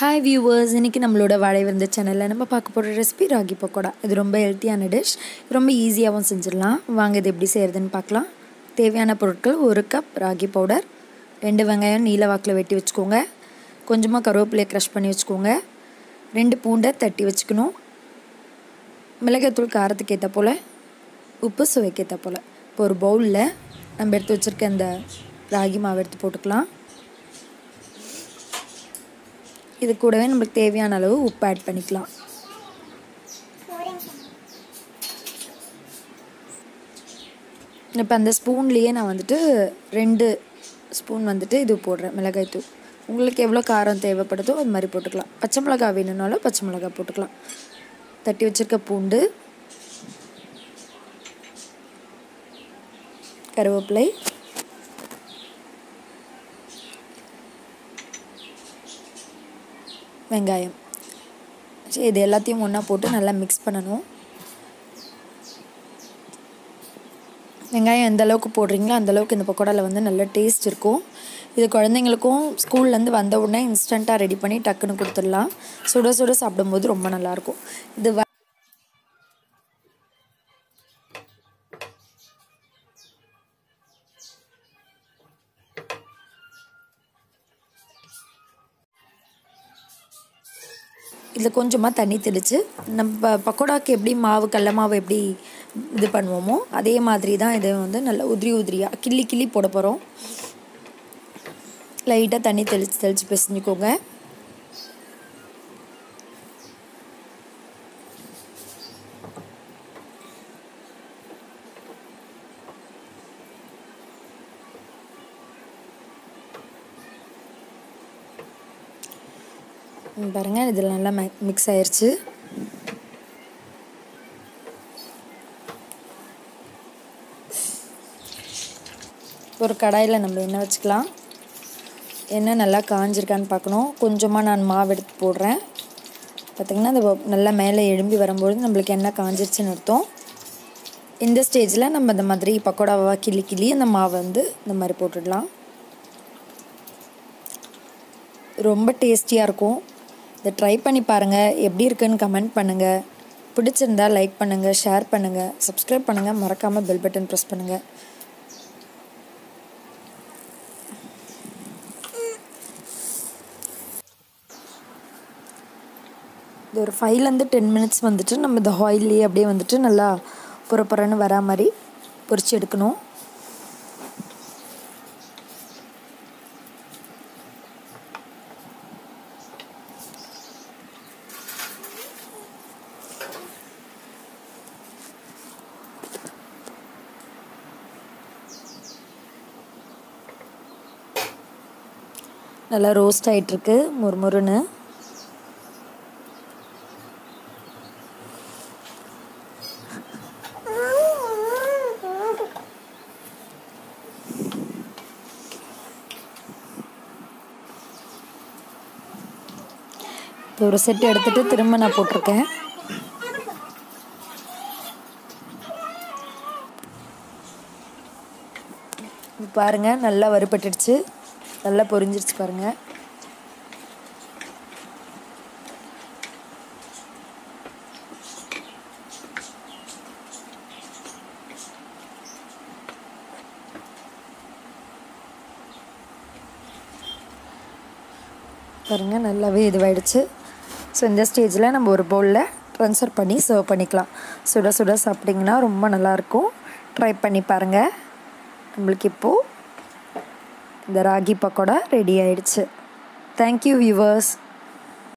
Hi viewers இன்றைக்கி நம்மளோட வாழை வந்த சேனலில் நம்ம பார்க்க போகிற ரெசிபி ராகி பக்கோடா. இது ரொம்ப ஹெல்த்தியான டிஷ் ரொம்ப ஈஸியாகவும் செஞ்சிடலாம். வாங்க இது எப்படி செய்கிறதுன்னு பார்க்கலாம். தேவையான பொருட்கள் ஒரு கப் ராகி பவுடர் ரெண்டு வெங்காயம் நீல வாக்கில் வெட்டி வச்சுக்கோங்க. கொஞ்சமாக கருவேப்பிலையை க்ரஷ் பண்ணி வச்சுக்கோங்க. ரெண்டு பூண்டை தட்டி வச்சுக்கணும். மிளகாத்தூள் காரத்துக்கு ஏற்ற போல் உப்பு சுவைக்கேற்ற போல். இப்போ ஒரு பவுலில் நம்ம எடுத்து வச்சுருக்க இந்த ராகி மாவு எடுத்து போட்டுக்கலாம். இது கூடவே நம்மளுக்கு தேவையான அளவு உப்பு ஆட் பண்ணிக்கலாம். இப்போ அந்த ஸ்பூன்லேயே நான் வந்துட்டு ரெண்டு ஸ்பூன் வந்துட்டு இது போடுறேன் மிளகாய் தூள். உங்களுக்கு எவ்வளோ காரம் தேவைப்படுதோ அது மாதிரி போட்டுக்கலாம். பச்சை மிளகாய் வேணும்னாலும் பச்சை மிளகாய் போட்டுக்கலாம். தட்டி வச்சுருக்க பூண்டு கருவேப்பிலை வெங்காயம். சரி இது எல்லாத்தையும் ஒன்றா போட்டு நல்லா மிக்ஸ் பண்ணணும். வெங்காயம் எந்த அளவுக்கு போடுறீங்களோ அந்தளவுக்கு இந்த பக்கோடாவில் வந்து நல்ல டேஸ்ட் இருக்கும். இது குழந்தைங்களுக்கும் ஸ்கூல்லேருந்து வந்த உடனே இன்ஸ்டண்ட்டாக ரெடி பண்ணி டக்குன்னு கொடுத்துடலாம். சுட சுட சாப்பிடும்போது ரொம்ப நல்லாயிருக்கும் இது இதில் கொஞ்சமாக தண்ணி தெளித்து நம்ம பக்கோடாக்கு எப்படி மாவு கடல மாவு எப்படி இது பண்ணுவோமோ அதே மாதிரி தான் இதை வந்து நல்லா உதிரி உதிரியாக கிள்ளி கிள்ளி போட போகிறோம் லைட்டாக தண்ணி தெளித்து தெளித்து பிசைஞ்சுக்கோங்க. பாருங்கள் இதில் நல்லா மிக்ஸ் ஆயிடுச்சு ஒரு கடாயில் நம்ம எண்ணெய் வச்சுக்கலாம். எண்ணெய் நல்லா காஞ்சிருக்கான்னு பார்க்கணும். கொஞ்சமாக நான் மாவு எடுத்து போடுறேன். பார்த்திங்கன்னா அது நல்லா மேலே எழும்பி வரும்பொழுது நம்மளுக்கு எண்ணெய் காஞ்சிருச்சுன்னு அர்த்தம். இந்த ஸ்டேஜில் நம்ம இந்த மாதிரி பக்கோடாவாக கிள்ளி கிள்ளி அந்த மாவை வந்து இந்த மாதிரி போட்டுடலாம். ரொம்ப டேஸ்டியாக இருக்கும். இதை ட்ரை பண்ணி பாருங்கள் எப்படி இருக்குன்னு கமெண்ட் பண்ணுங்கள் பிடிச்சிருந்தா லைக் பண்ணுங்கள் ஷேர் பண்ணுங்கள் சப்ஸ்கிரைப் பண்ணுங்கள் மறக்காமல் பெல் பட்டன் ப்ரெஸ் பண்ணுங்கள் இது ஒரு ஃபைவ்லேருந்து டென் மினிட்ஸ் வந்துட்டு நம்ம இந்த ஆயிலே அப்படியே வந்துட்டு நல்லா புறப்புறன்னு வரா மாதிரி பொறிச்சு எடுக்கணும். நல்லா ரோஸ்ட் ஆகிட்டுருக்கு முறுமுறுன்னு. இப்போ ஒரு செட் எடுத்துகிட்டு திரும்ப நான் போட்டிருக்கேன். பாருங்கள் நல்லா வறுபட்டுடுச்சு. நல்லா பொரிஞ்சிருச்சு பாருங்கள் பாருங்கள் நல்லாவே இதுவாயிடுச்சு. ஸோ இந்த ஸ்டேஜில் நம்ம ஒரு பவுலில் ட்ரான்ஸ்ஃபர் பண்ணி சர்வ் பண்ணிக்கலாம். சுட சுட சாப்பிட்டிங்கன்னா ரொம்ப நல்லாயிருக்கும் ட்ரை பண்ணி பாருங்கள் நம்மளுக்கு இப்போது இந்த ராகி பக்கோடா ரெடி ஆயிடுச்சு. Thank you viewers